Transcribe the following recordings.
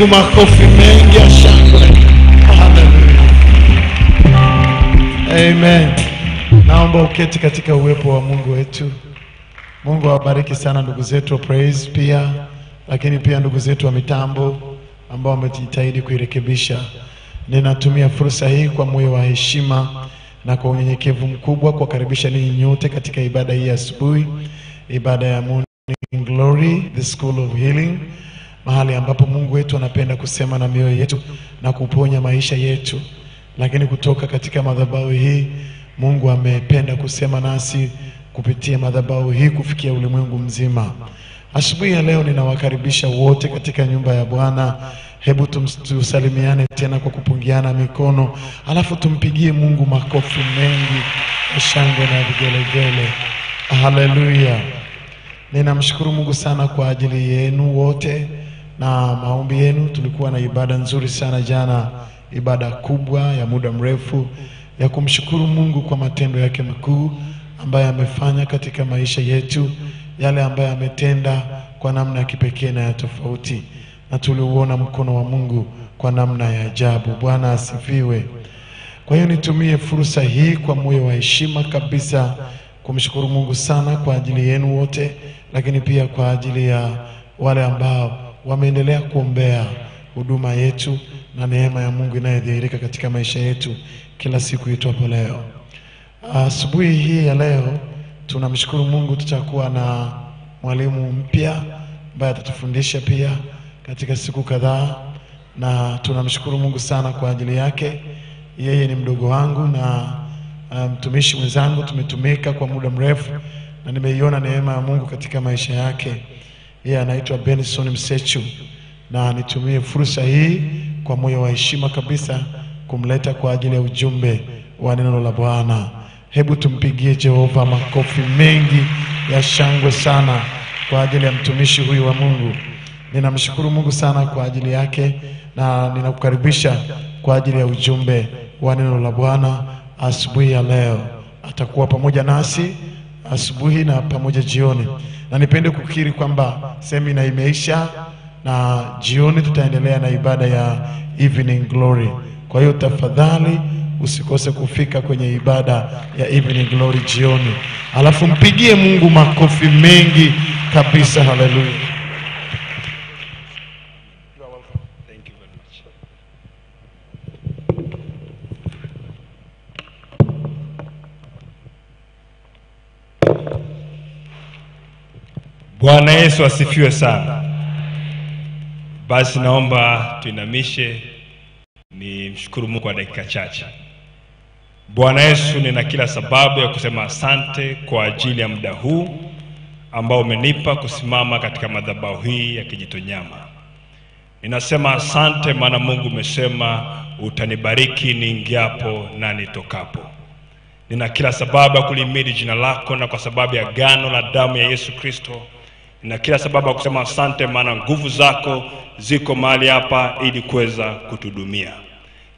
Mungu makofi mengi ya shangwe. Haleluya. Amen. Naomba uketi katika uwepo wa Mungu wetu. Mungu awabariki sana ndugu zetu wa praise pia, lakini pia ndugu zetu wa mitambo ambao wamejitahidi kuirekebisha. Ninatumia fursa hii kwa moyo wa heshima na kwa unyenyekevu mkubwa kuwakaribisha ninyi nyote katika ibada hii ya asubuhi, ibada ya Morning Glory, the School of Healing, mahali ambapo Mungu wetu anapenda kusema na mioyo yetu na kuponya maisha yetu. Lakini kutoka katika madhabahu hii Mungu amependa kusema nasi kupitia madhabahu hii kufikia ulimwengu mzima. Asubuhi ya leo ninawakaribisha wote katika nyumba ya Bwana. Hebu tusalimiane tena kwa kupungiana mikono, alafu tumpigie Mungu makofi mengi shangwe na vigelegele. Haleluya! Ninamshukuru Mungu sana kwa ajili yenu wote na maombi yenu. Tulikuwa na ibada nzuri sana jana, ibada kubwa ya muda mrefu ya kumshukuru Mungu kwa matendo yake makuu ambaye amefanya katika maisha yetu, yale ambayo ametenda kwa namna ya kipekee na ya tofauti, na tuliuona mkono wa Mungu kwa namna ya ajabu. Bwana asifiwe. Kwa hiyo nitumie fursa hii kwa moyo wa heshima kabisa kumshukuru Mungu sana kwa ajili yenu wote, lakini pia kwa ajili ya wale ambao wameendelea kuombea huduma yetu na neema ya Mungu inayodhihirika katika maisha yetu kila siku itwapo leo. Asubuhi hii ya leo tunamshukuru Mungu, tutakuwa na mwalimu mpya ambaye atatufundisha pia katika siku kadhaa, na tunamshukuru Mungu sana kwa ajili yake. Yeye ni mdogo wangu na mtumishi um, mwenzangu, tumetumika kwa muda mrefu na nimeiona neema ya Mungu katika maisha yake. Yeye anaitwa Benson Msechu, na nitumie fursa hii kwa moyo wa heshima kabisa kumleta kwa ajili ya ujumbe wa neno la Bwana. Hebu tumpigie Jehova makofi mengi ya shangwe sana kwa ajili ya mtumishi huyu wa Mungu. Ninamshukuru Mungu sana kwa ajili yake na ninakukaribisha kwa ajili ya ujumbe wa neno la Bwana asubuhi ya leo. Atakuwa pamoja nasi asubuhi na pamoja jioni, na nipende kukiri kwamba semina imeisha na jioni tutaendelea na ibada ya evening glory. Kwa hiyo tafadhali usikose kufika kwenye ibada ya evening glory jioni, alafu mpigie Mungu makofi mengi kabisa. Haleluya! Bwana Yesu asifiwe sana. Basi naomba tuinamishe ni mshukuru Mungu kwa dakika chache. Bwana Yesu, nina kila sababu ya kusema asante kwa ajili ya muda huu ambao umenipa kusimama katika madhabahu hii ya Kijitonyama. Ninasema asante, maana Mungu umesema utanibariki niingiapo na nitokapo. Nina kila sababu ya kulimidi jina lako, na kwa sababu ya gano la damu ya Yesu Kristo, nina kila sababu ya kusema asante, maana nguvu zako ziko mahali hapa ili kuweza kutudumia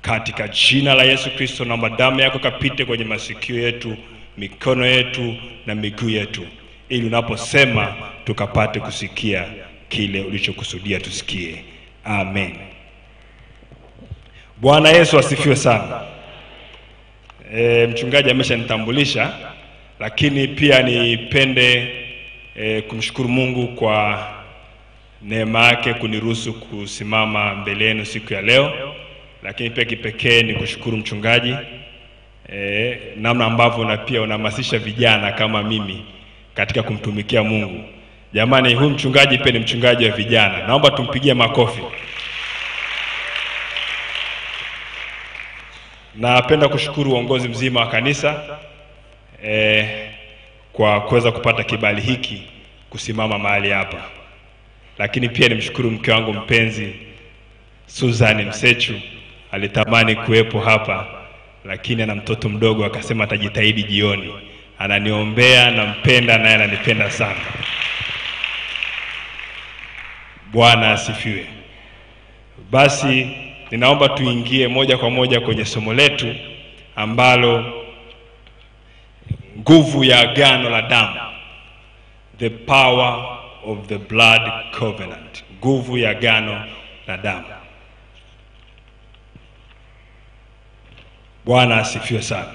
Katika jina la Yesu Kristo, naomba damu yako kapite kwenye masikio yetu, mikono yetu na miguu yetu, ili unaposema tukapate kusikia kile ulichokusudia tusikie. Amen. Bwana Yesu asifiwe sana. E, mchungaji ameshanitambulisha, lakini pia nipende e, kumshukuru Mungu kwa neema yake kuniruhusu kusimama mbele yenu siku ya leo, lakini pia kipekee ni kushukuru mchungaji e, namna ambavyo na pia unahamasisha vijana kama mimi katika kumtumikia Mungu. Jamani, huyu mchungaji pia ni mchungaji wa vijana, naomba tumpigie makofi. Napenda kushukuru uongozi mzima wa kanisa eh, kwa kuweza kupata kibali hiki kusimama mahali hapa, lakini pia nimshukuru mke wangu mpenzi Susan Msechu, alitamani kuwepo hapa, lakini ana mtoto mdogo, akasema atajitahidi jioni. Ananiombea, nampenda naye ananipenda sana. Bwana asifiwe. Basi ninaomba tuingie moja kwa moja kwenye somo letu ambalo nguvu ya agano la damu, the power of the blood covenant, nguvu ya agano la damu. Bwana asifiwe sana.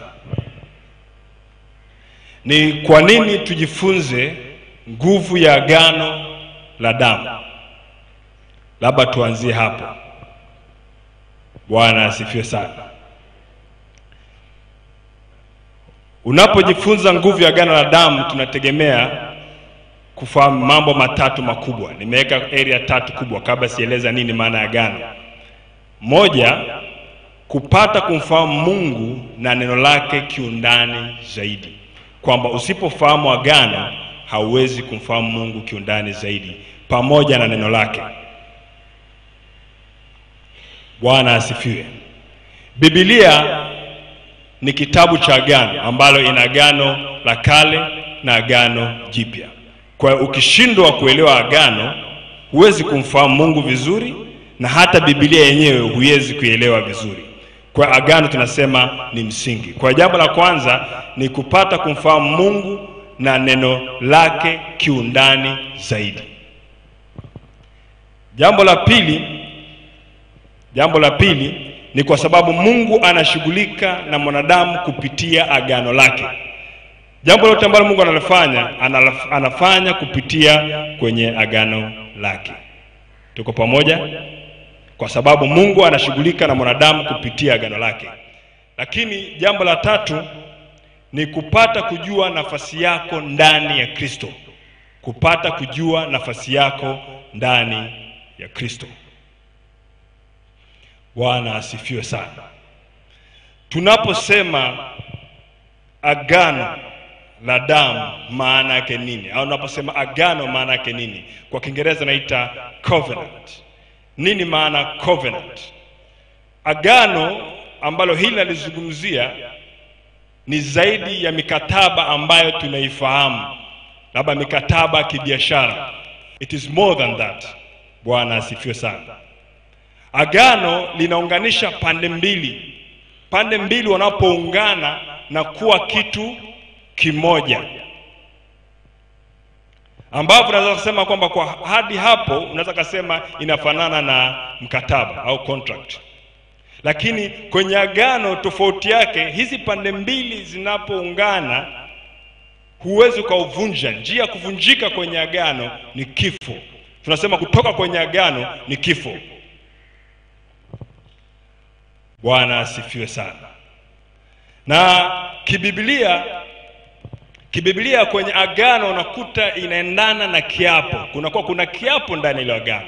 Ni kwa nini tujifunze nguvu ya agano la damu? Labda tuanzie hapo. Bwana asifiwe sana. Unapojifunza nguvu ya agano la damu, tunategemea kufahamu mambo matatu makubwa. Nimeweka area tatu kubwa kabla sieleza nini maana ya agano. Moja, kupata kumfahamu Mungu na neno lake kiundani zaidi, kwamba usipofahamu agano hauwezi kumfahamu Mungu kiundani zaidi pamoja na neno lake. Bwana asifiwe. Biblia ni kitabu cha agano ambalo ina agano la kale na agano jipya. Kwa hiyo ukishindwa kuelewa agano, huwezi kumfahamu Mungu vizuri, na hata Biblia yenyewe huwezi kuielewa vizuri. Kwa agano tunasema ni msingi. Kwa jambo la kwanza ni kupata kumfahamu Mungu na neno lake kiundani zaidi. Jambo la pili, jambo la pili ni kwa sababu Mungu anashughulika na mwanadamu kupitia agano lake. Jambo lote ambalo Mungu analifanya anafanya kupitia kwenye agano lake. Tuko pamoja? Kwa sababu Mungu anashughulika na mwanadamu kupitia agano lake. Lakini jambo la tatu ni kupata kujua nafasi yako ndani ya Kristo, kupata kujua nafasi yako ndani ya Kristo. Bwana asifiwe sana. Tunaposema agano la damu maana yake nini? Au unaposema agano maana yake nini? Kwa Kiingereza naita covenant. Nini maana covenant? Agano ambalo hili nalizungumzia ni zaidi ya mikataba ambayo tunaifahamu, labda mikataba ya kibiashara. It is more than that. Bwana asifiwe sana. Agano linaunganisha pande mbili, pande mbili wanapoungana na kuwa kitu kimoja, ambapo unaweza kusema kwamba kwa hadi hapo unaweza kusema inafanana na mkataba au contract, lakini kwenye agano tofauti yake, hizi pande mbili zinapoungana huwezi ukauvunja. Njia ya kuvunjika kwenye agano ni kifo. Tunasema kutoka kwenye agano ni kifo. Bwana asifiwe sana. Na kibiblia, kibiblia kwenye agano unakuta inaendana na kiapo. Kunakuwa kuna kiapo ndani ile agano,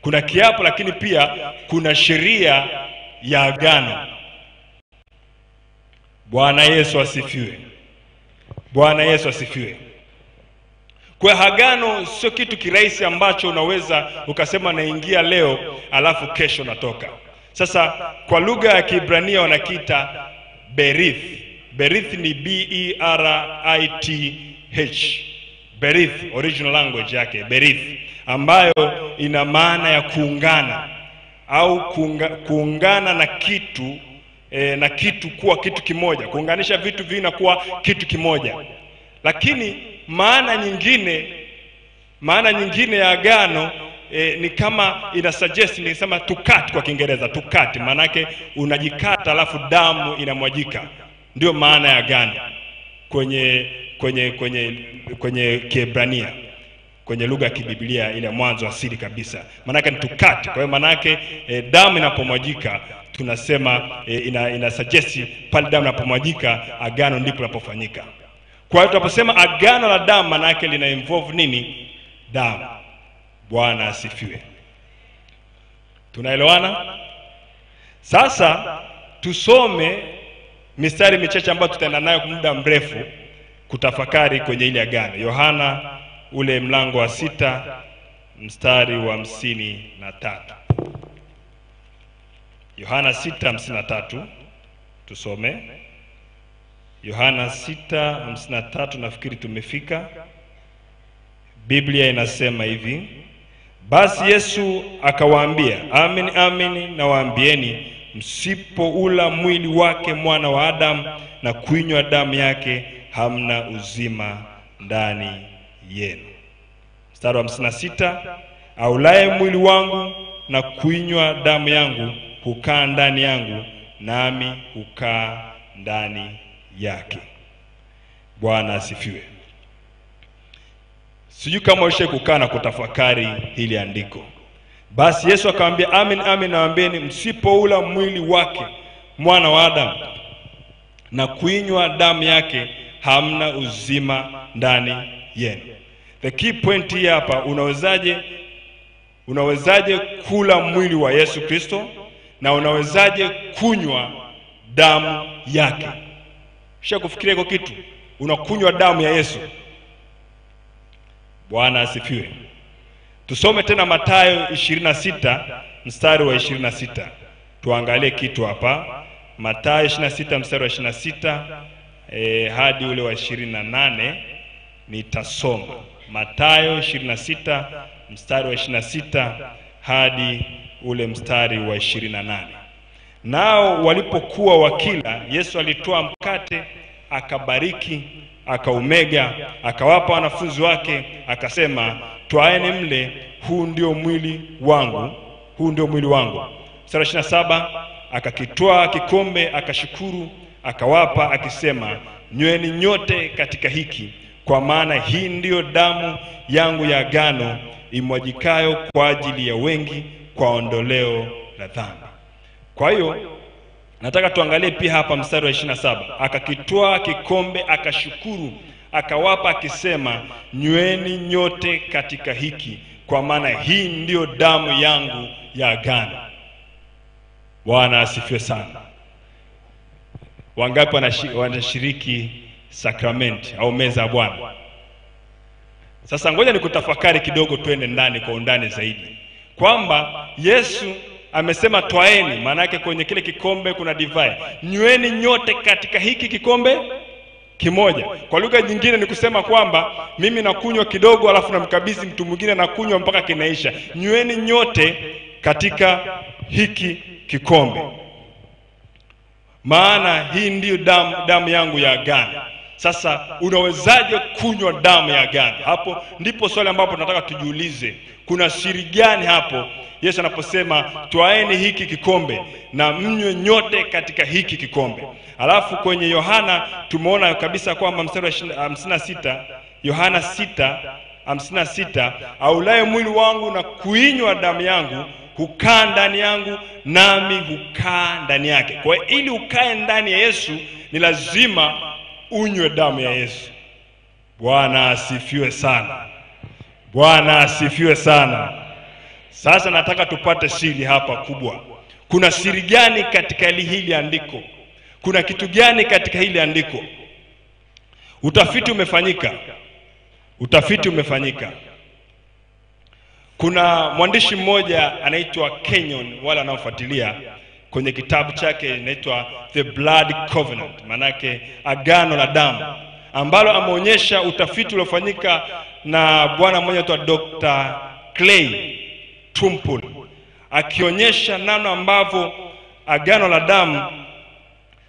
kuna kiapo, lakini pia kuna sheria ya agano. Bwana Yesu asifiwe. Bwana Yesu asifiwe. Kwa agano sio kitu kirahisi ambacho unaweza ukasema naingia leo alafu kesho natoka. Sasa kwa lugha ya Kiebrania wanakiita berith. Berith ni B E R I T H. Berith, original language yake berith, ambayo ina maana ya kuungana au kuunga, kuungana na kitu e, na kitu kuwa kitu kimoja, kuunganisha vitu vinakuwa kitu kimoja. Lakini maana nyingine maana nyingine ya agano e, ni kama ina suggest nisema to cut kwa Kiingereza to cut, maanake unajikata alafu damu inamwajika, ndio maana ya agano kwenye kwenye kwenye kwenye Kiebrania kwenye lugha ya kibiblia ile mwanzo asili kabisa, maanake ni to cut. Kwa hiyo maanake e, damu inapomwajika tunasema e, ina, ina suggest pale damu inapomwajika agano ndipo linapofanyika. Kwa hiyo tunaposema agano la damu, maana yake lina involve nini? Damu. Bwana asifiwe. Tunaelewana? Sasa tusome mistari michache ambayo tutaenda nayo muda mrefu kutafakari kwenye ile agano. Yohana ule mlango wa sita mstari wa hamsini na tatu. Yohana sita hamsini na tatu tusome. Yohana sita hamsini na tatu nafikiri tumefika. Biblia inasema hivi: basi Yesu akawaambia, amin amin nawaambieni, msipoula mwili wake mwana wa Adamu na kuinywa damu yake, hamna uzima ndani yenu. Mstari wa hamsini na sita aulaye mwili wangu na kuinywa damu yangu hukaa ndani yangu, nami hukaa ndani yake. Bwana asifiwe. Sijui kama ushe kukaa na kutafakari hili andiko. Basi Yesu akamwambia, amin amin nawaambieni, msipoula mwili wake mwana wa Adamu na kuinywa damu yake, hamna uzima ndani yenu. The key point hii hapa, unawezaje unawezaje kula mwili wa Yesu Kristo na unawezaje kunywa damu yake? Kisha kufikiria kitu, unakunywa damu ya Yesu. Bwana asifiwe. Tusome tena Mathayo 26 mstari wa 26, tuangalie kitu hapa. Mathayo 26 mstari wa 26 eh, hadi ule wa 28 nitasoma. Mathayo 26 mstari wa 26 hadi ule mstari wa 28. Nao walipokuwa wakila, Yesu alitoa mkate akabariki, akaumega, akawapa wanafunzi wake, akasema, twaeni mle, huu ndio mwili wangu, huu ndio mwili wangu. Wa 27, akakitwaa kikombe, akashukuru, akawapa, akisema, nyweni nyote katika hiki, kwa maana hii ndiyo damu yangu ya agano imwajikayo kwa ajili ya wengi kwa ondoleo la dhambi. Kwa hiyo nataka tuangalie pia hapa mstari wa 27, akakitwaa kikombe akashukuru, akawapa akisema, nyweni nyote katika hiki, kwa maana hii ndiyo damu yangu ya agano. Bwana asifiwe sana. Wangapi wanashiriki sakramenti au meza ya Bwana? Sasa ngoja nikutafakari kidogo, twende ndani kwa undani zaidi, kwamba Yesu amesema twaeni, maana yake kwenye kile kikombe kuna divai, nyweni nyote katika hiki kikombe kimoja. Kwa lugha nyingine ni kusema kwamba mimi nakunywa kidogo, alafu namkabidhi mtu mwingine nakunywa mpaka kinaisha. Nyweni nyote katika hiki kikombe, maana hii ndiyo damu, damu yangu ya agano. Sasa unawezaje kunywa damu ya agano? Hapo ndipo swali ambapo tunataka tujiulize, kuna siri gani hapo Yesu anaposema twaeni hiki kikombe na mnywe nyote katika hiki kikombe. Alafu kwenye Yohana tumeona kabisa kwamba mstari wa 56 Yohana 6 56, aulaye mwili wangu na kuinywa damu yangu hukaa ndani yangu nami hukaa ndani yake. Kwa hiyo ili ukae ndani ya Yesu ni lazima unywe damu ya Yesu. Bwana asifiwe sana. Bwana asifiwe sana. Sasa nataka tupate siri hapa kubwa. Kuna siri gani katika hili andiko? Kuna kitu gani katika hili andiko? Utafiti umefanyika, utafiti umefanyika. Kuna mwandishi mmoja anaitwa Kenyon, wale wanaofuatilia kwenye kitabu chake inaitwa The Blood Covenant, manake agano la damu, ambalo ameonyesha utafiti uliofanyika na bwana mmoja anaitwa Dr. Clay Tumpul, akionyesha namna ambavyo agano la damu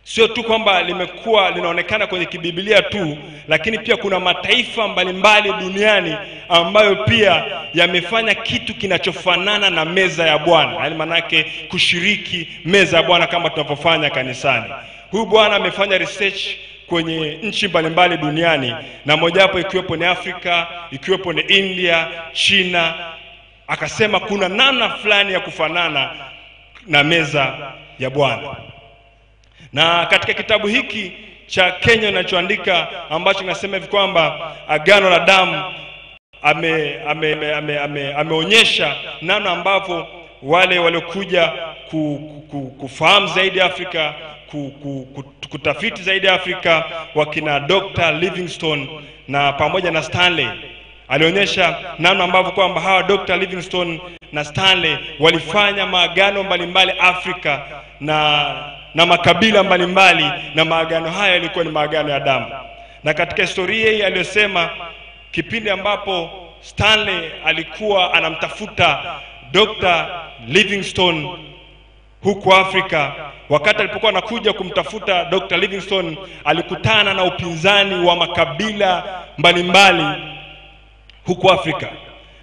sio tu kwamba limekuwa linaonekana kwenye kibibilia tu, lakini pia kuna mataifa mbalimbali duniani ambayo pia yamefanya kitu kinachofanana na meza ya Bwana, yaani maanake kushiriki meza ya Bwana kama tunavyofanya kanisani. Huyu bwana amefanya research kwenye nchi mbalimbali duniani na mojawapo ikiwepo ni Afrika, ikiwepo ni India, China. Akasema kuna namna fulani ya kufanana na meza ya Bwana na katika kitabu hiki cha Kenya inachoandika ambacho kinasema hivi kwamba agano la damu ame, ame, ame, ame, ame, ameonyesha namna ambavyo wale waliokuja ku, ku, kufahamu zaidi Afrika ku, ku, ku, kutafiti zaidi Afrika wakina Dr. Livingstone na pamoja na Stanley alionyesha namna ambavyo kwamba hawa Dr. Livingstone na Stanley walifanya maagano mbalimbali Afrika na na makabila mbalimbali na maagano haya yalikuwa ni maagano ya damu. Na katika historia hii aliyosema, kipindi ambapo Stanley alikuwa anamtafuta Dr. Livingstone huku Afrika, wakati alipokuwa anakuja kumtafuta Dr. Livingstone, alikutana na upinzani wa makabila mbalimbali huku Afrika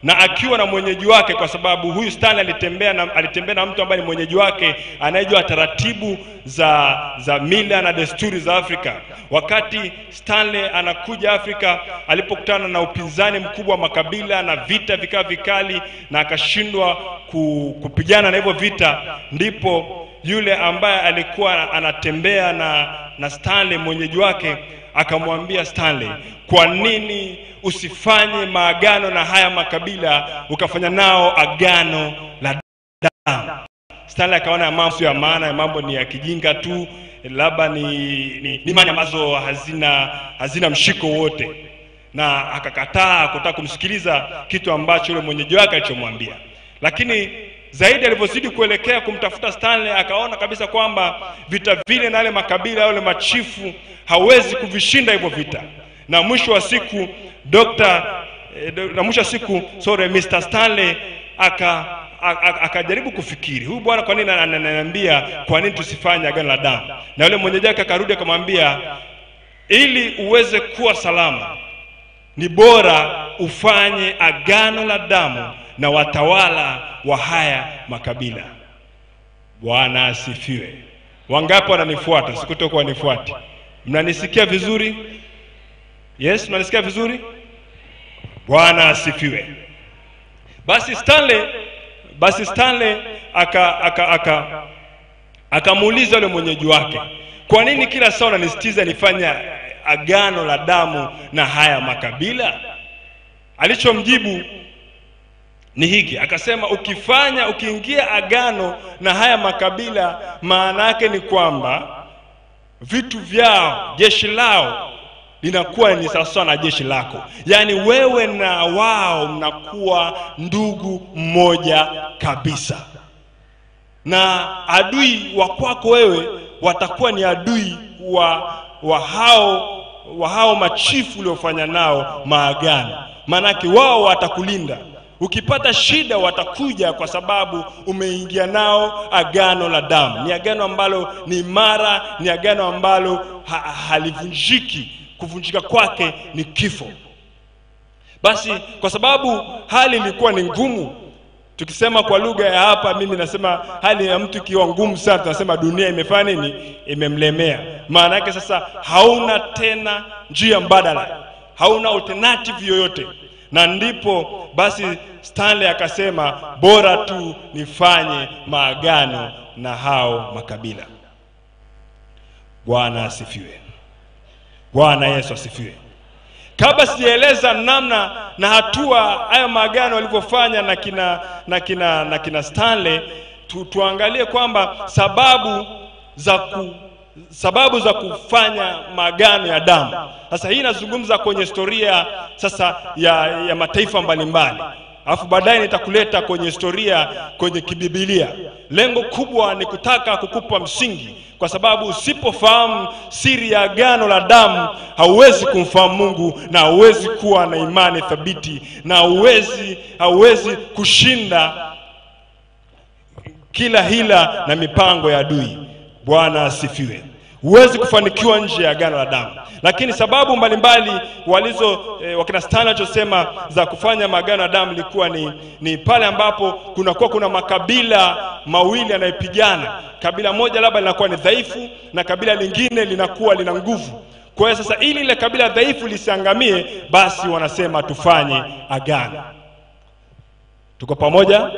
na akiwa na mwenyeji wake, kwa sababu huyu Stanley alitembea na, alitembea na mtu ambaye ni mwenyeji wake anayejua taratibu za za mila na desturi za Afrika. Wakati Stanley anakuja Afrika, alipokutana na upinzani mkubwa wa makabila na vita vikaa vikali, na akashindwa ku, kupigana na hivyo vita, ndipo yule ambaye alikuwa anatembea na na Stanley mwenyeji wake akamwambia Stanley, kwa nini usifanye maagano na haya makabila ukafanya nao agano la damu? Stanley akaona mambo ya maana, ya mambo ni ya kijinga tu, labda ni, ni, ni imani ambazo hazina hazina mshiko wote, na akakataa kutaka kumsikiliza kitu ambacho yule mwenyeji wake alichomwambia. Lakini zaidi alivyozidi kuelekea kumtafuta Stanley, akaona kabisa kwamba vita vile na yale makabila yale machifu hawezi kuvishinda hivyo vita, na mwisho wa siku Dr. eh, na mwisho wa siku sorry, Mr. Stanley aka aka- akajaribu kufikiri huyu bwana kwa nini ananiambia kwa nini tusifanye agano la damu, na yule mwenyeji wake akarudi akamwambia, ili uweze kuwa salama ni bora ufanye agano la damu na watawala wa haya makabila. Bwana asifiwe. Wangapi wananifuata? Sikutoka wanifuati. Mnanisikia vizuri? Yes, mnanisikia vizuri? Bwana asifiwe. Basi Stanley, basi Stanley aka aka aka akamuuliza yule mwenyeji wake, kwa nini kila saa unanisitiza nifanya agano la damu na haya makabila? Alichomjibu ni hiki, akasema ukifanya ukiingia agano na haya makabila, maana yake ni kwamba vitu vyao, jeshi lao linakuwa ni sawasawa na jeshi lako, yaani wewe na wao mnakuwa ndugu mmoja kabisa, na adui wa kwako wewe watakuwa ni adui wa wa hao wa hao machifu uliofanya nao maagano, maanake wao watakulinda ukipata shida watakuja kwa sababu umeingia nao agano la damu. Ni agano ambalo ni imara, ni agano ambalo ha halivunjiki. Kuvunjika kwake ni kifo. Basi kwa sababu hali ilikuwa ni ngumu, tukisema kwa lugha ya hapa, mimi nasema hali ya mtu ikiwa ngumu sana, tunasema dunia imefanya nini? Imemlemea. Maana yake sasa hauna tena njia mbadala, hauna alternative yoyote na ndipo basi Stanley akasema bora tu nifanye maagano na hao makabila. Bwana asifiwe. Bwana Yesu asifiwe. Kabla sijaeleza namna na hatua hayo maagano walivyofanya na kina, na kina, na kina Stanley tu, tuangalie kwamba sababu za ku, sababu za kufanya magano ya damu. Sasa hii inazungumza kwenye historia sasa ya, ya mataifa mbalimbali, alafu baadaye nitakuleta kwenye historia kwenye kibibilia. Lengo kubwa ni kutaka kukupa msingi, kwa sababu usipofahamu siri ya agano la damu hauwezi kumfahamu Mungu na hauwezi kuwa na imani thabiti na hauwezi hauwezi kushinda kila hila na mipango ya adui. Bwana asifiwe. Huwezi kufanikiwa nje ya agano la damu, lakini sababu mbalimbali walizo e, wakina Stanley walichosema za kufanya maagano ya damu ilikuwa ni, ni pale ambapo kunakuwa kuna makabila mawili yanayopigana. Kabila moja labda linakuwa ni dhaifu na kabila lingine linakuwa lina nguvu. Kwa hiyo sasa, ili ile kabila dhaifu lisiangamie, basi wanasema tufanye agano. Tuko pamoja?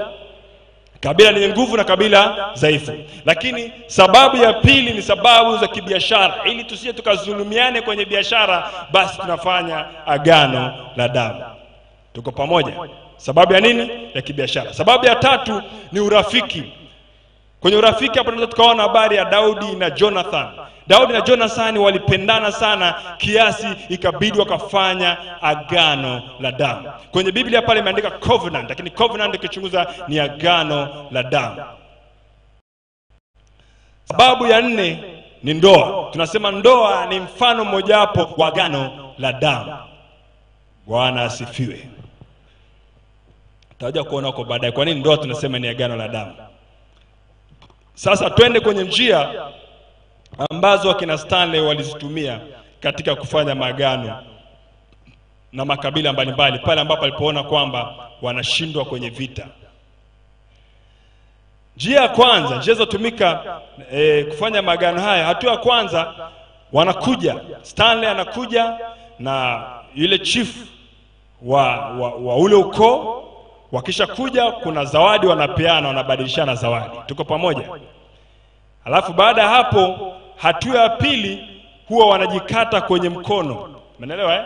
Kabila lenye nguvu na kabila dhaifu. Lakini sababu ya pili ni sababu za kibiashara, ili tusije tukazulumiane kwenye biashara, basi tunafanya agano la damu. Tuko pamoja? Sababu ya nini? Ya kibiashara. Sababu ya tatu ni urafiki. Kwenye urafiki hapa tunaweza tukaona habari ya Daudi na Jonathan. Daudi na Jonathan walipendana sana kiasi ikabidi wakafanya agano la damu. Kwenye Biblia pale imeandika covenant, lakini covenant ikichunguza ni agano la damu. Sababu ya nne ni ndoa. Tunasema ndoa ni mfano mmojawapo wa agano la damu. Bwana asifiwe. Tutakuja kuona huko baadaye kwa nini ndoa tunasema ni agano la damu. Sasa twende kwenye njia ambazo akina Stanley walizitumia katika kufanya maagano na makabila mbalimbali pale ambapo alipoona kwamba wanashindwa kwenye vita. Njia ya kwanza, njia zilizotumika e, kufanya maagano haya, hatua ya kwanza, wanakuja Stanley anakuja na yule chief wa, wa, wa ule ukoo. Wakisha kuja, kuna zawadi wanapeana, wanabadilishana zawadi. Tuko pamoja? Alafu baada ya hapo, hatua ya pili huwa wanajikata kwenye mkono, umeelewa eh?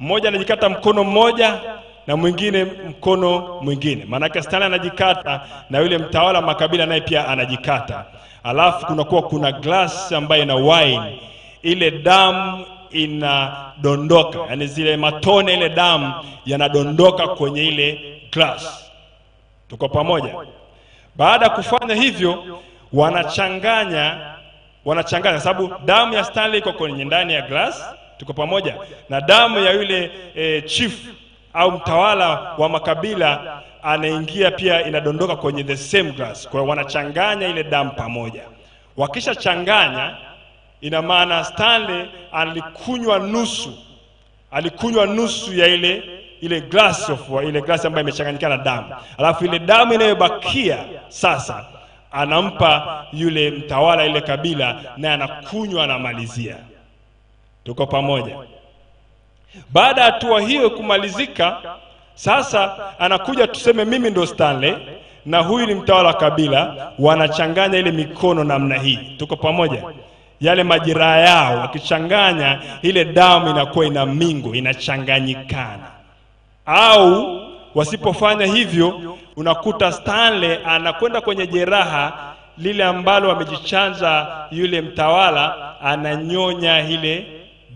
Mmoja anajikata mkono mmoja na mwingine mkono mwingine. Maanake Stanley anajikata na yule mtawala wa makabila naye pia anajikata, alafu kunakuwa kuna glass ambayo ina wine, ile damu inadondoka, yaani zile matone, ile damu yanadondoka kwenye ile glass. Tuko pamoja? Baada ya kufanya hivyo, wanachanganya wanachanganya, sababu damu ya Stanley iko kwenye ndani ya glass. Tuko pamoja na damu ya yule e, chief au mtawala wa makabila anaingia pia, inadondoka kwenye the same glass. Kwa hiyo wanachanganya ile damu pamoja. Wakishachanganya, ina maana Stanley alikunywa nusu, alikunywa nusu ya ile ile glass of ile glass ambayo imechanganyikana na damu, alafu ile damu inayobakia sasa anampa yule mtawala ile kabila, naye anakunywa, anamalizia. Tuko pamoja? Baada ya hatua hiyo kumalizika, sasa anakuja tuseme, mimi ndo Stanley na huyu ni mtawala wa kabila, wanachanganya ile mikono namna hii. Tuko pamoja? Yale majiraha yao wakichanganya, ile damu inakuwa ina mingo, inachanganyikana. Au wasipofanya hivyo, unakuta Stanley anakwenda kwenye jeraha lile ambalo amejichanza yule mtawala, ananyonya ile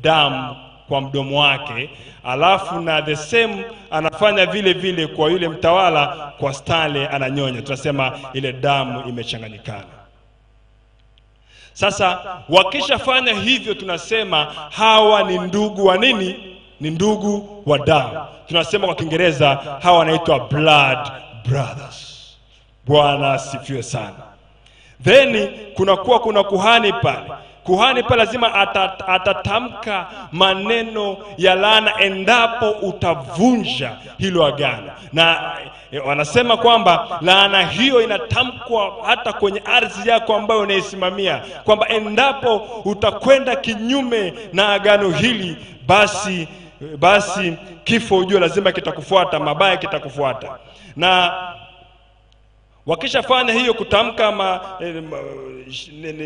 damu kwa mdomo wake, alafu na the same anafanya vile vile kwa yule mtawala, kwa Stanley ananyonya. Tunasema ile damu imechanganyikana. Sasa wakishafanya hivyo, tunasema hawa ni ndugu wa nini? Ni ndugu wa damu. Tunasema kwa Kiingereza hawa wanaitwa blood brothers. Bwana asifiwe sana. Then kunakuwa kuna kuhani pale kuhani pale lazima atat, atatamka maneno ya laana endapo utavunja hilo agano, na e, wanasema kwamba laana hiyo inatamkwa hata kwenye ardhi yako ambayo unaisimamia, kwamba endapo utakwenda kinyume na agano hili, basi basi kifo ujue lazima kitakufuata, mabaya kitakufuata na wakishafanya hiyo kutamka ma, e, ma,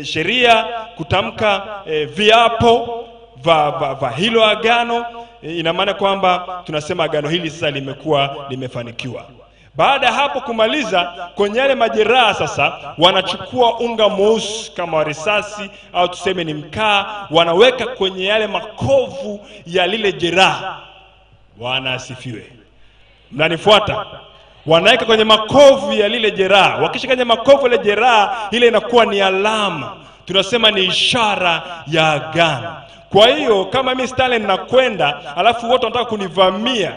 sheria kutamka e, viapo va, va, va hilo agano e, ina maana kwamba tunasema agano hili sasa limekuwa limefanikiwa. Baada ya hapo kumaliza kwenye yale majeraha, sasa wanachukua unga mweusi kama risasi au tuseme ni mkaa, wanaweka kwenye yale makovu ya lile jeraha. Bwana asifiwe, mnanifuata? wanaweka kwenye makovu ya lile jeraha. Wakisha kwenye makovu ya lile jeraha, ile inakuwa ni alama, tunasema ni ishara ya agano. Kwa hiyo kama mimi Stanley ninakwenda, alafu wote wanataka kunivamia,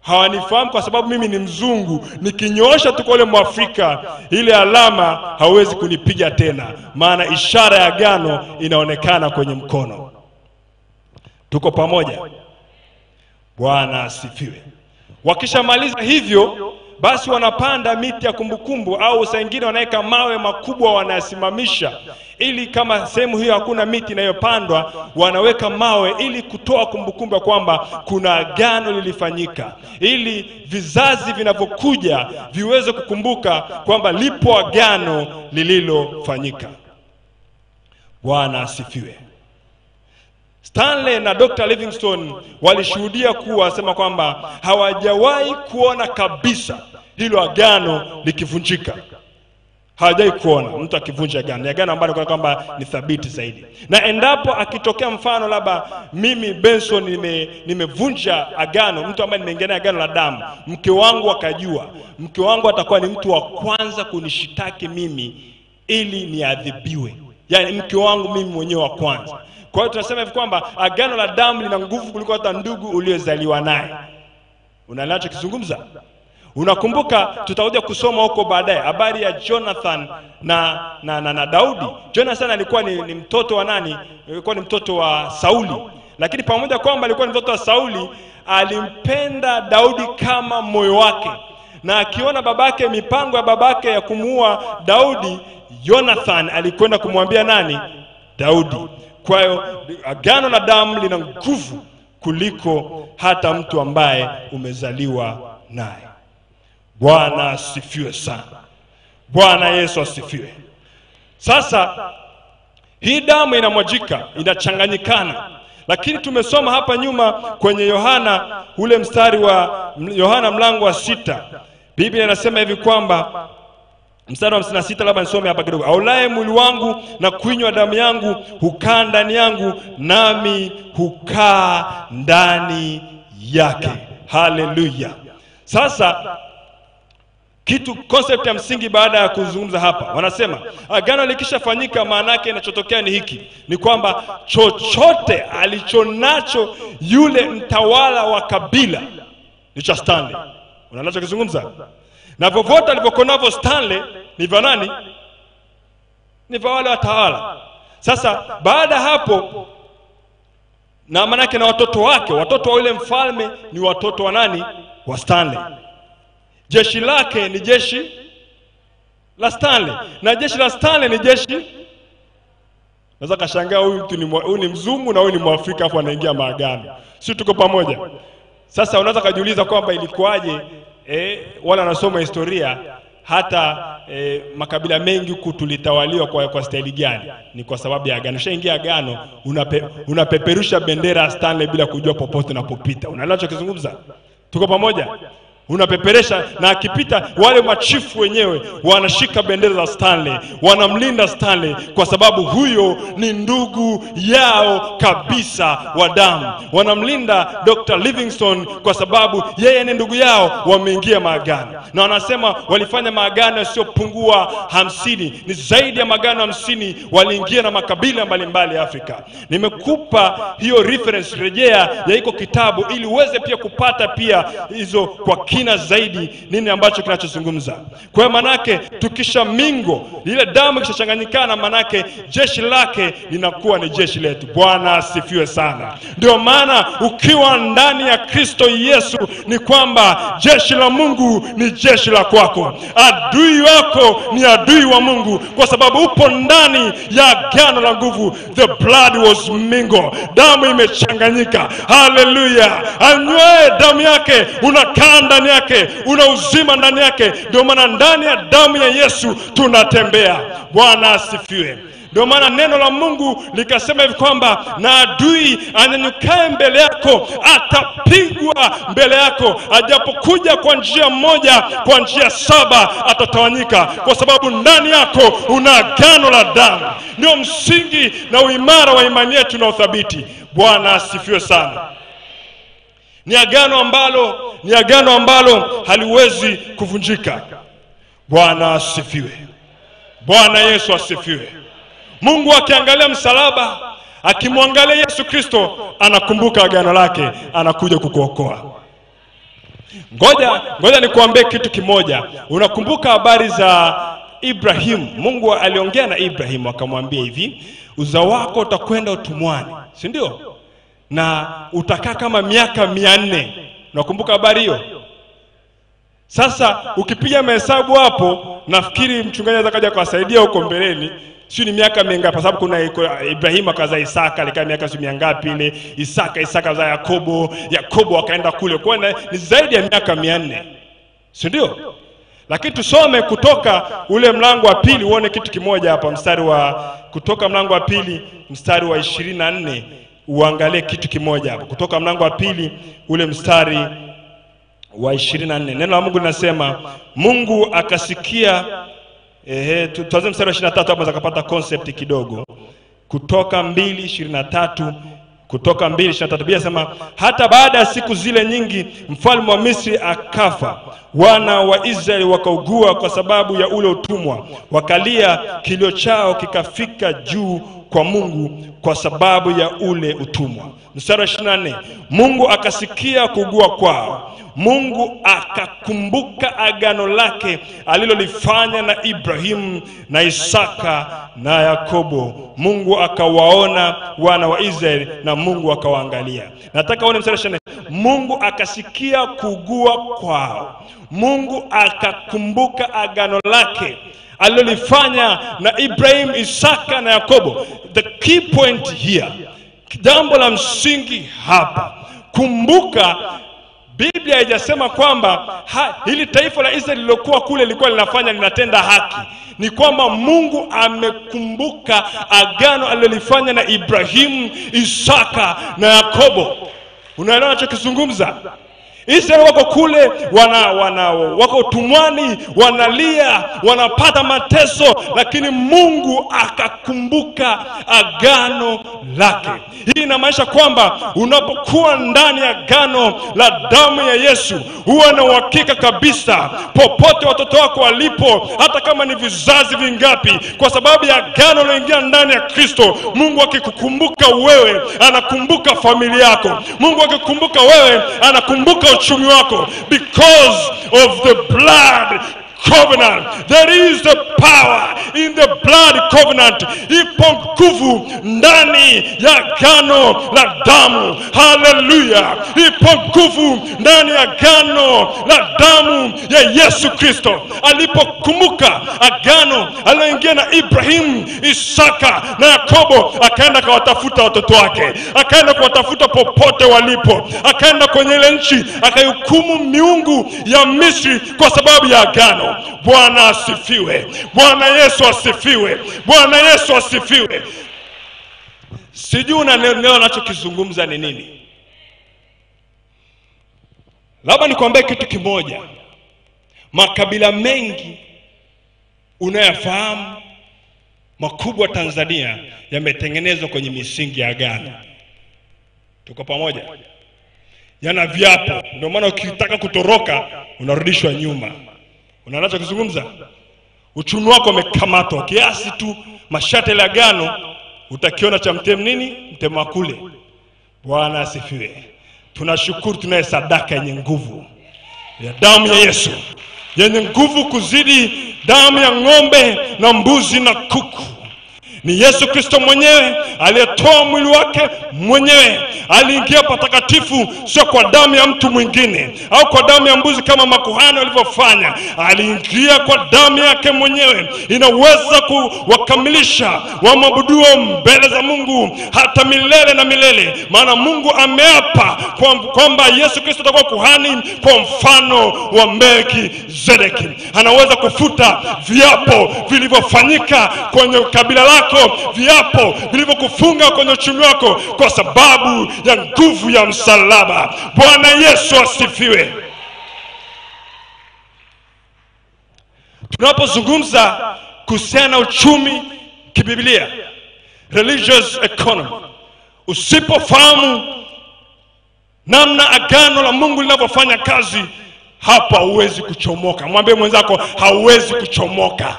hawanifahamu kwa sababu mimi ni mzungu, nikinyoosha tu kwa ule Mwafrika, ile alama hawezi kunipiga tena, maana ishara ya gano inaonekana kwenye mkono. Tuko pamoja? Bwana asifiwe. Wakishamaliza hivyo basi, wanapanda miti ya kumbukumbu, au saa ingine wanaweka mawe makubwa wanayasimamisha, ili kama sehemu hiyo hakuna miti inayopandwa, wanaweka mawe ili kutoa kumbukumbu ya kwamba kuna agano lilifanyika, ili vizazi vinavyokuja viweze kukumbuka kwamba lipo agano lililofanyika. Bwana asifiwe. Stanley na Dr. Livingstone walishuhudia kuwa wasema kwamba hawajawahi kuona kabisa hilo agano likivunjika. Hawajawahi kuona mtu akivunja agano. Ni agano ambalo kwa kwamba ni thabiti zaidi, na endapo akitokea mfano labda mimi Benson nime nimevunja agano, mtu ambaye nimeingia agano la damu, mke wangu akajua, mke wangu atakuwa ni mtu wa kwanza kunishitaki mimi ili niadhibiwe, yaani mke wangu mimi mwenyewe wa kwanza. Kwa hiyo tunasema hivi kwamba agano la damu lina nguvu kuliko hata ndugu uliozaliwa naye. Unanachokizungumza? Unakumbuka, tutakuja kusoma huko baadaye habari ya Jonathan na, na, na, na Daudi. Jonathan alikuwa ni, ni mtoto wa nani? Alikuwa ni mtoto wa Sauli, lakini pamoja kwamba alikuwa ni mtoto wa Sauli, alimpenda Daudi kama moyo wake, na akiona babake, mipango ya babake ya kumuua Daudi, Jonathan alikwenda kumwambia nani? Daudi. Kwa hiyo agano la damu lina nguvu kuliko hata mtu ambaye umezaliwa naye. Bwana asifiwe sana. Bwana Yesu asifiwe. Sasa hii damu inamwajika, inachanganyikana, lakini tumesoma hapa nyuma kwenye Yohana ule mstari wa Yohana mlango wa sita, Biblia inasema hivi kwamba mstari wa hamsini na sita labda nisome hapa kidogo. Aulaye mwili wangu na kuinywa damu yangu hukaa ndani yangu, nami hukaa ndani yake. Haleluya! Sasa kitu concept ya msingi baada ya kuzungumza hapa, wanasema agano likishafanyika, maana yake inachotokea ni hiki, ni kwamba chochote alichonacho yule mtawala wa kabila ni cha Stanley. Unanachokizungumza na vyovyote alivyokuwa navyo Stanley ni vya nani? Ni vya wale watawala. Sasa baada ya hapo, na maanake na watoto wake, watoto wa yule mfalme ni watoto wa nani? Wa Stanley. Jeshi lake ni jeshi la Stanley, na jeshi la Stanley ni jeshi. Naweza kashangaa huyu mtu ni huyu ni mzungu na huyu ni Mwafrika, afu anaingia maagano, si tuko pamoja? Sasa unaweza kajiuliza kwamba ilikuwaje eh, wala anasoma historia hata eh, makabila mengi huku tulitawaliwa kwa, kwa staili gani? Ni kwa sababu ya agano. Ushaingia agano, unape, unapeperusha bendera ya Stanley bila kujua popote unapopita. Unaelewa nachokizungumza? Tuko pamoja? Unapeperesha na akipita, wale machifu wenyewe wanashika bendera za Stanley, wanamlinda Stanley kwa sababu huyo ni ndugu yao kabisa wa damu. Wanamlinda Dr. Livingstone kwa sababu yeye ni ndugu yao, wameingia maagano, na wanasema walifanya maagano yasiyopungua hamsini, ni zaidi ya maagano hamsini waliingia na makabila mbalimbali ya Afrika. Nimekupa hiyo reference, rejea ya iko kitabu ili uweze pia kupata pia hizo kwa kina zaidi nini ambacho kinachozungumza. Kwa hiyo manake tukisha mingo lile damu ikishachanganyikana, manake jeshi lake linakuwa ni jeshi letu. Bwana asifiwe sana. Ndio maana ukiwa ndani ya Kristo Yesu ni kwamba jeshi la Mungu ni jeshi la kwako, adui wako ni adui wa Mungu, kwa sababu upo ndani ya agano la nguvu. The blood was mingled, damu imechanganyika. Haleluya! anywaye damu yake unakaa ndani yake, una uzima ndani yake. Ndio maana ndani ya damu ya Yesu tunatembea. Bwana asifiwe. Ndio maana neno la Mungu likasema hivi kwamba na adui anyanyukaye mbele yako atapigwa mbele yako, ajapokuja kwa njia moja, kwa njia saba atatawanyika, kwa sababu ndani yako una agano la damu. Ndio msingi na uimara wa imani yetu na uthabiti. Bwana asifiwe sana. Ni agano ambalo ni agano ambalo haliwezi kuvunjika. Bwana asifiwe. Bwana Yesu asifiwe. Mungu akiangalia msalaba, akimwangalia Yesu Kristo, anakumbuka agano lake, anakuja kukuokoa. Ngoja ngoja nikuambie kitu kimoja. Unakumbuka habari za Ibrahimu? Mungu aliongea na Ibrahimu akamwambia hivi, uzao wako utakwenda utumwani, si ndio? Na utakaa kama miaka mia nne. Unakumbuka habari hiyo? Sasa ukipiga mahesabu hapo, nafikiri mchungaji anaweza kaja kuwasaidia huko mbeleni, sio ni miaka mingapi? Kwa sababu kuna Ibrahimu akazaa Isaka, alikaa miaka sio mingapi ile. Isaka Isaka za Yakobo, Yakobo akaenda kule, kwa ni zaidi ya miaka mia nne, si ndio? Lakini tusome kutoka ule mlango wa pili uone kitu kimoja hapa, mstari wa kutoka mlango wa pili mstari wa ishirini na nne uangalie kitu kimoja hapo, kutoka mlango wa pili ule mstari wa ishirini na nne neno la Mungu linasema Mungu akasikia. Ehe, tuanze mstari wa ishirini na tatu hapo zakapata concept kidogo. Kutoka mbili ishirini na tatu kutoka mbili ishirini na tatu Biblia inasema hata baada ya siku zile nyingi, mfalme wa Misri akafa, wana wa Israeli wakaugua kwa sababu ya ule utumwa, wakalia, kilio chao kikafika juu kwa mungu kwa sababu ya ule utumwa. Mstari wa 24 mungu akasikia kugua kwao mungu akakumbuka agano lake alilolifanya na ibrahimu na isaka na yakobo. Mungu akawaona wana wa israeli na mungu akawaangalia. Nataka uone mstari wa 24 mungu akasikia kuugua kwao. Mungu akakumbuka agano lake alilolifanya na ibrahim isaka na yakobo. The key point here. Jambo la msingi hapa. Kumbuka biblia haijasema kwamba ha, hili taifa la israeli lilokuwa kule lilikuwa linafanya linatenda haki. Ni kwamba mungu amekumbuka agano alilolifanya na ibrahimu isaka na yakobo. Unaelewa nachokizungumza israeli wako kule wana, wana wako tumwani, wanalia wanapata mateso lakini mungu akakumbuka agano lake. Hii inamaanisha kwamba unapokuwa ndani ya gano la damu ya yesu huwa na uhakika kabisa popote watoto wako walipo hata kama ni vizazi vingapi kwa sababu ya gano loingia ndani ya kristo mungu akikukumbuka wewe anakumbuka familia yako. Mungu akikumbuka wewe anakumbuka uchumi wako because of the blood covenant. There is the power in the blood covenant. Ipo nguvu ndani ya gano la damu. Haleluya ipo nguvu ndani ya gano la damu ya yesu kristo. Alipokumbuka agano aliloingia na ibrahimu isaka na yakobo akaenda akawatafuta watoto wake. Akaenda kuwatafuta popote walipo. Akaenda kwenye ile nchi akaihukumu miungu ya misri kwa sababu ya agano bwana asifiwe. Bwana yesu asifiwe. Bwana yesu asifiwe. Sijui unanielewa anachokizungumza ni nini. Labda nikwambie kitu kimoja. Makabila mengi unayafahamu makubwa tanzania yametengenezwa kwenye misingi ya agano. Tuko pamoja? Yana viapo. Ndio maana ukitaka kutoroka unarudishwa nyuma unaanacho kuzungumza uchumi wako umekamatwa kiasi tu. Mashate la gano utakiona cha mtemu nini? Mtema kule. Bwana asifiwe. Tunashukuru tunaye sadaka yenye nguvu. Ya damu ya yesu. Yenye nguvu kuzidi damu ya ng'ombe na mbuzi na kuku ni yesu kristo mwenyewe aliyetoa mwili wake mwenyewe. Aliingia patakatifu sio kwa damu ya mtu mwingine au kwa damu ya mbuzi kama makuhani walivyofanya. Aliingia kwa damu yake mwenyewe. Inaweza kuwakamilisha wamwabuduo mbele za mungu hata milele na milele. Maana mungu ameapa kwamba kwa yesu kristo atakuwa kuhani kwa mfano wa Melkizedeki. anaweza kufuta viapo vilivyofanyika kwenye kabila lako viapo vilivyokufunga kwenye uchumi wako kwa sababu ya nguvu ya msalaba. Bwana yesu asifiwe. Tunapozungumza kuhusiana na uchumi kibiblia religious economy usipofahamu namna agano la mungu linavyofanya kazi hapa huwezi kuchomoka. Mwambie mwenzako hauwezi kuchomoka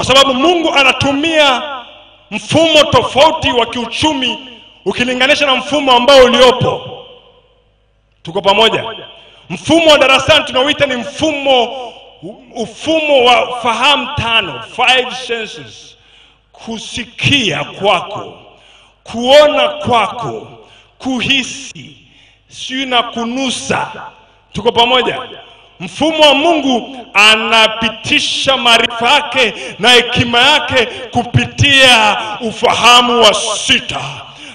kwa sababu mungu anatumia mfumo tofauti wa kiuchumi ukilinganisha na mfumo ambao uliopo. Tuko pamoja? Mfumo wa darasani tunauita ni mfumo ufumo wa fahamu tano five senses. Kusikia kwako kuona kwako kuhisi sijui na kunusa. Tuko pamoja mfumo wa mungu anapitisha maarifa yake na hekima yake kupitia ufahamu wa sita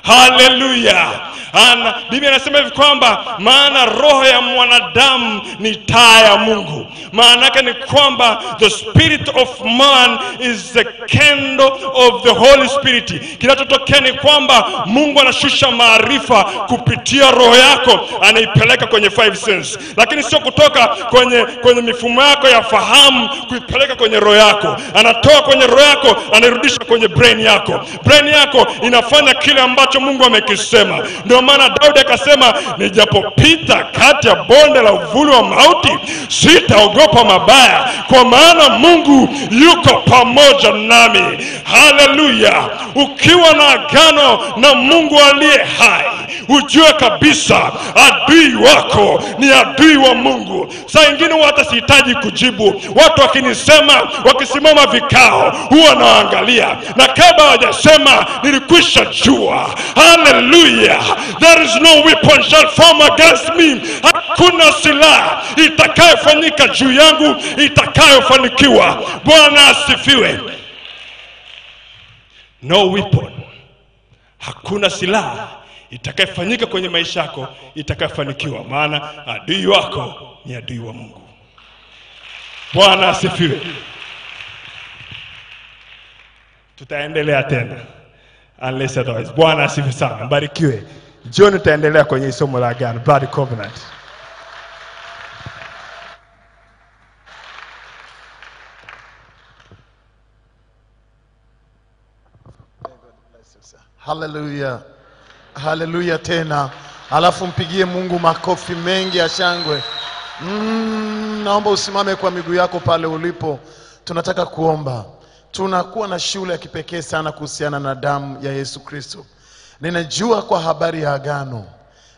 haleluya ana biblia anasema hivi kwamba maana roho ya mwanadamu ni taa ya mungu. Maana yake ni kwamba the spirit of man is the candle of the holy spirit. Kinachotokea ni kwamba mungu anashusha maarifa kupitia roho yako anaipeleka kwenye five sense lakini sio kutoka kwenye kwenye mifumo yako ya fahamu kuipeleka kwenye roho yako. Anatoa kwenye roho yako anairudisha kwenye brain yako. Brain yako inafanya kile ambacho ambacho Mungu amekisema. Ndio maana Daudi akasema, nijapopita kati ya bonde la uvuli wa mauti, sitaogopa mabaya, kwa maana Mungu yuko pamoja nami. Haleluya! Ukiwa na agano na Mungu aliye hai, ujue kabisa adui wako ni adui wa Mungu. Saa ingine huwa hata sihitaji kujibu. Watu wakinisema, wakisimama vikao, huwa nawaangalia, na kabla hawajasema nilikwisha jua. Haleluya! there is no weapon shall form against me, hakuna silaha itakayofanyika juu yangu itakayofanikiwa. Bwana asifiwe. No weapon, hakuna silaha itakayofanyika kwenye maisha yako itakayofanikiwa, maana adui wako ni adui wa Mungu. Bwana asifiwe. Tutaendelea tena unless otherwise. Bwana asifiwe sana, mbarikiwe. Jioni tutaendelea kwenye somo la agano, blood covenant. Haleluya, haleluya tena. Alafu mpigie Mungu makofi mengi ya shangwe. Mm, naomba usimame kwa miguu yako pale ulipo. Tunataka kuomba. Tunakuwa na shule ya kipekee sana kuhusiana na damu ya Yesu Kristo. Ninajua kwa habari ya agano,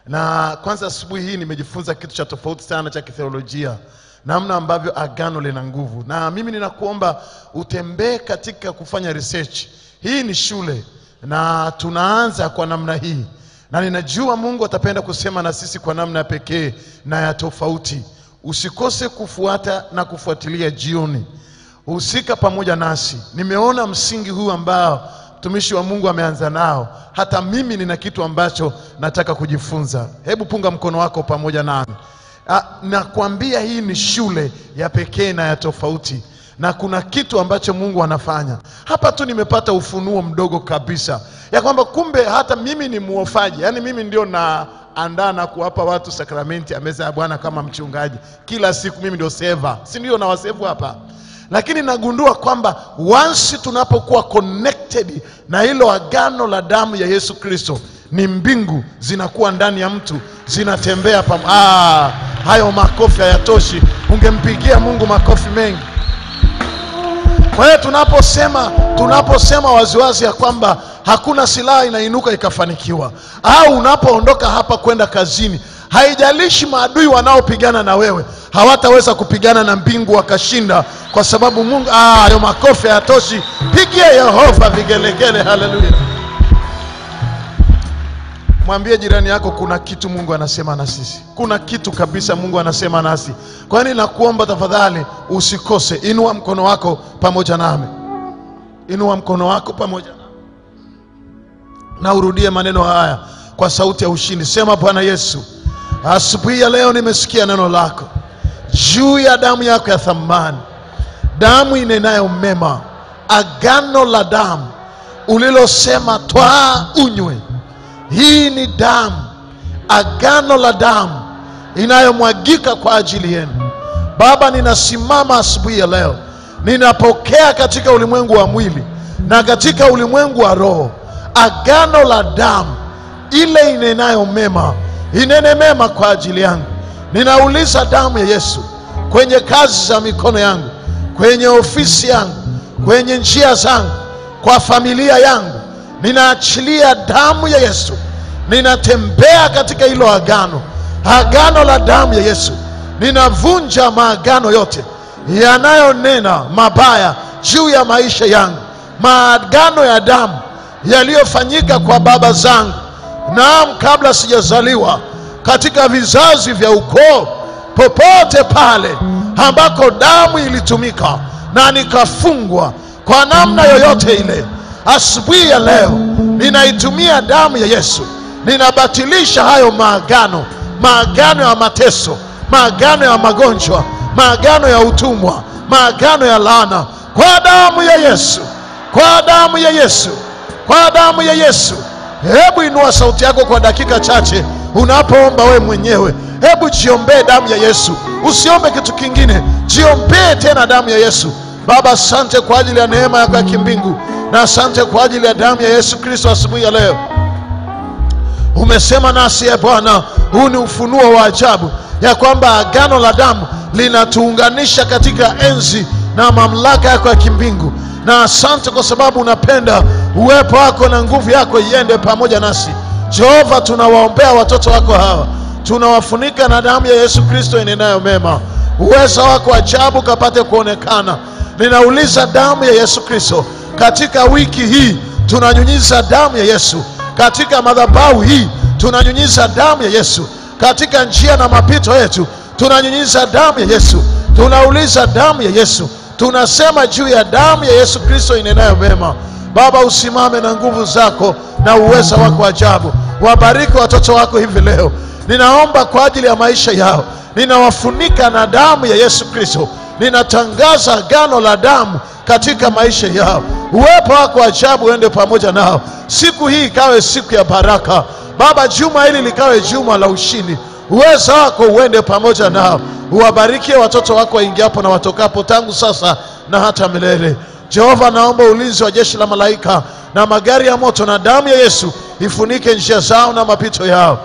na kwanza asubuhi hii nimejifunza kitu cha tofauti sana cha kitheolojia, namna ambavyo agano lina nguvu, na mimi ninakuomba utembee katika kufanya research. Hii ni shule na tunaanza kwa namna hii, na ninajua Mungu atapenda kusema na sisi kwa namna ya pekee na ya tofauti. Usikose kufuata na kufuatilia jioni husika pamoja nasi. Nimeona msingi huu ambao mtumishi wa Mungu ameanza nao, hata mimi nina kitu ambacho nataka kujifunza. Hebu punga mkono wako pamoja nami. Ah, Nakwambia hii ni shule ya pekee na ya tofauti, na kuna kitu ambacho Mungu anafanya hapa. Tu nimepata ufunuo mdogo kabisa ya kwamba kumbe hata mimi ni muofaji, yaani mimi ndio na andaa na kuwapa watu sakramenti ya meza ya Bwana kama mchungaji. Kila siku mimi ndio seva, si ndio? Nawasevu hapa lakini nagundua kwamba wansi tunapokuwa connected na hilo agano la damu ya Yesu Kristo, ni mbingu zinakuwa ndani ya mtu zinatembea pam ah, hayo makofi hayatoshi, ungempigia Mungu makofi mengi. Kwa hiyo tunaposema tunaposema waziwazi ya kwamba hakuna silaha inainuka ikafanikiwa, au unapoondoka hapa kwenda kazini, haijalishi maadui wanaopigana na wewe hawataweza kupigana na mbingu wakashinda, kwa sababu Mungu. Ah, hayo makofi hayatoshi, pigie Yehova vigelegele. Haleluya! Mwambie jirani yako, kuna kitu Mungu anasema na sisi, kuna kitu kabisa Mungu anasema nasi. Kwani nakuomba tafadhali usikose, inua mkono wako pamoja nami, inua mkono wako pamoja nami, na urudie maneno haya kwa sauti ya ushindi. Sema, Bwana Yesu, asubuhi ya leo nimesikia neno lako. Juu ya damu yako ya thamani, damu inenayo mema, agano la damu. Ulilosema twaa unywe. Hii ni damu, agano la damu inayomwagika kwa ajili yenu. Baba, ninasimama asubuhi ya leo, ninapokea katika ulimwengu wa mwili na katika ulimwengu wa roho. Agano la damu. Ile inenayo mema, inene mema kwa ajili yangu. Ninauliza damu ya Yesu kwenye kazi za mikono yangu, kwenye ofisi yangu, kwenye njia zangu, kwa familia yangu. Ninaachilia damu ya Yesu, ninatembea katika hilo agano, agano la damu ya Yesu. Ninavunja maagano yote yanayonena mabaya juu ya maisha yangu, maagano ya damu yaliyofanyika kwa baba zangu, naam, kabla sijazaliwa katika vizazi vya ukoo, popote pale ambako damu ilitumika na nikafungwa kwa namna yoyote ile, asubuhi ya leo ninaitumia damu ya Yesu, ninabatilisha hayo maagano, maagano ya mateso, maagano ya magonjwa, maagano ya utumwa, maagano ya laana, kwa damu ya Yesu, kwa damu ya Yesu, kwa damu ya Yesu. Hebu inua sauti yako kwa dakika chache unapoomba we mwenyewe. Hebu jiombee damu ya Yesu, usiombe kitu kingine, jiombee tena damu ya Yesu. Baba, asante kwa ajili ya neema yako ya kimbingu na asante kwa ajili ya damu ya Yesu Kristo asubuhi ya leo. umesema nasi e Bwana. Huu ni ufunuo wa ajabu ya kwamba agano la damu linatuunganisha katika enzi na mamlaka yako ya kimbingu, na asante kwa sababu unapenda uwepo wako na nguvu yako iende pamoja nasi. Jehova, tunawaombea watoto wako hawa, tunawafunika na damu ya Yesu Kristo inenayo mema. Uweza wako ajabu kapate kuonekana. Ninauliza damu ya Yesu Kristo katika wiki hii, tunanyunyiza damu ya Yesu katika madhabau hii, tunanyunyiza damu ya Yesu katika njia na mapito yetu, tunanyunyiza damu ya Yesu. Tunauliza damu ya Yesu, tunasema juu ya damu ya Yesu Kristo inenayo mema. Baba, usimame na nguvu zako na uweza wako ajabu. Wabariki watoto wako hivi leo. Ninaomba kwa ajili ya maisha yao, ninawafunika na damu ya Yesu Kristo. Ninatangaza gano la damu katika maisha yao. Uwepo wako ajabu uende pamoja nao. Siku hii ikawe siku ya baraka. Baba, juma hili likawe juma la ushindi. Uweza wako uende pamoja nao. Uwabarikie watoto wako waingiapo na watokapo, tangu sasa na hata milele. Jehova, naomba ulinzi wa jeshi la malaika na magari ya moto na damu ya Yesu ifunike njia zao na mapito yao.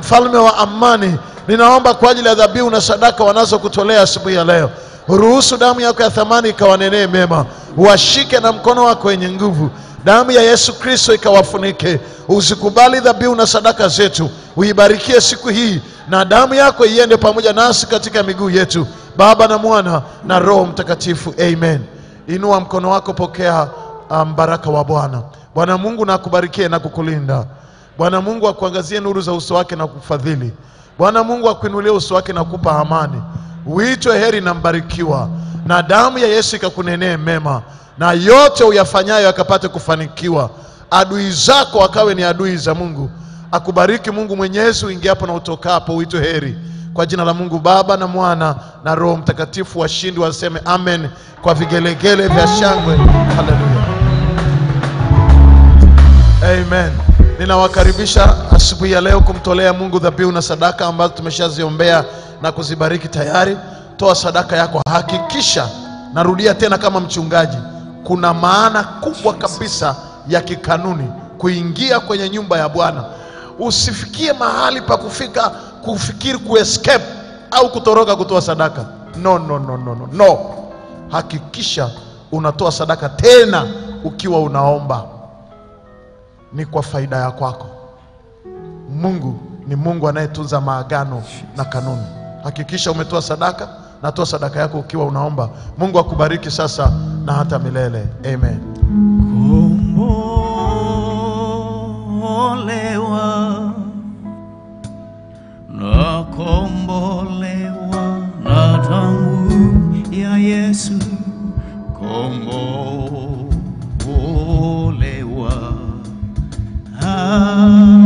Mfalme wa amani, ninaomba kwa ajili ya dhabihu na sadaka wanazokutolea asubuhi ya leo, ruhusu damu yako ya thamani ikawanenee mema, washike na mkono wako wenye nguvu. Damu ya Yesu Kristo ikawafunike. Usikubali dhabihu na sadaka zetu, uibarikie siku hii, na damu yako iende pamoja nasi katika miguu yetu, Baba na Mwana na Roho Mtakatifu, amen. Inua mkono wako, pokea mbaraka wa Bwana. Bwana Mungu na akubarikie na kukulinda. Bwana Mungu akuangazie nuru za uso wake na kukufadhili. Bwana Mungu akuinulie uso wake na kukupa amani. Uitwe heri na mbarikiwa, na damu ya Yesu ikakunenee mema, na yote uyafanyayo akapate kufanikiwa. Adui zako akawe ni adui za Mungu. Akubariki Mungu Mwenyezi, uingiapo na utokapo, uitwe heri kwa jina la Mungu Baba na Mwana na Roho Mtakatifu. Washindi waseme amen kwa vigelegele vya shangwe. Haleluya, amen. Ninawakaribisha asubuhi ya leo kumtolea Mungu dhabihu na sadaka ambazo tumeshaziombea na kuzibariki tayari. Toa sadaka yako, hakikisha, narudia tena kama mchungaji, kuna maana kubwa kabisa ya kikanuni kuingia kwenye nyumba ya Bwana. Usifikie mahali pa kufika kufikiri kuescape au kutoroka kutoa sadaka. No, no, no, no, no, no. Hakikisha unatoa sadaka tena ukiwa unaomba, ni kwa faida ya kwako. Mungu ni Mungu anayetunza maagano na kanuni. Hakikisha umetoa sadaka, na toa sadaka yako ukiwa unaomba. Mungu akubariki sasa na hata milele, amen. Kombolewa na kombolewa na damu ya Yesu, kombolewa ah,